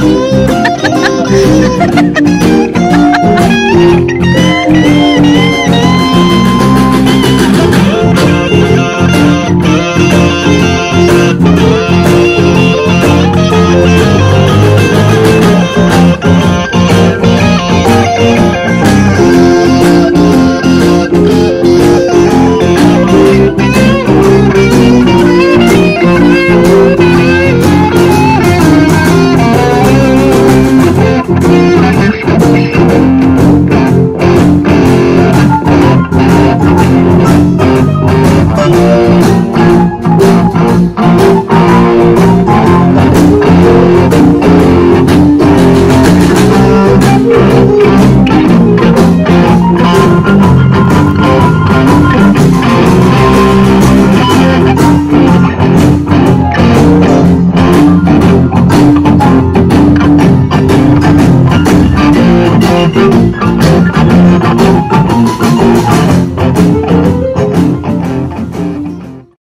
Ooh.